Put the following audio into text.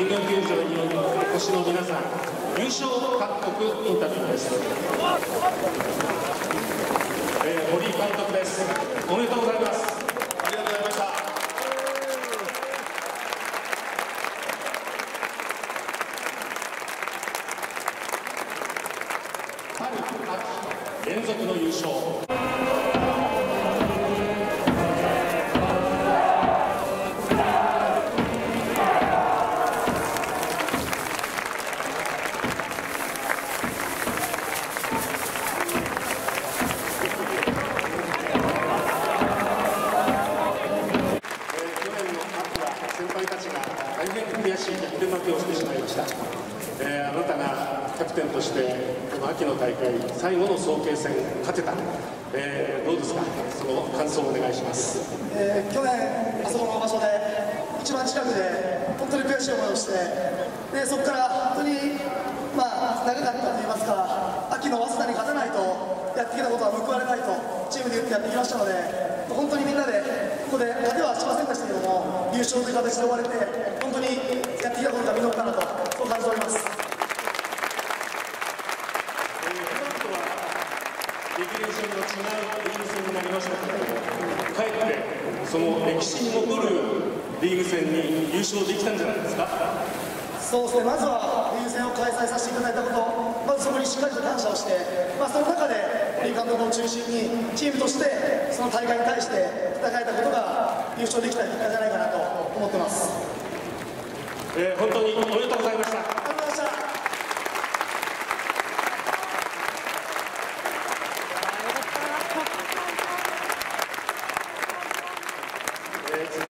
神宮球場にお越しの皆さん優勝各国インタビューです、えー、堀監督です。おめでとうございます。えー去年、あそこの場所で一番近くで本当に悔しい思いをしてでそこから本当に、まあ、長かったといいますか秋の早稲田に勝たないとやってきたことは報われないとチームで言ってやってきましたので本当にみんなでここで勝てはしませんでしたけども優勝という形で終われて本当にやってきたことが実ったなとそう感じております。えー普段とはレギュレーションの違うリーグ戦になりましたけどもかえってその歴史に残るリーグ戦に優勝できたんじゃないですか？そうですね、まずはリーグ戦を開催させていただいたこと、まずそこにしっかりと感謝をして、まあ、その中で堀監督を中心に、チームとしてその大会に対して戦えたことが優勝できた結果じゃないかなと思ってます。えー本当におめでとうございま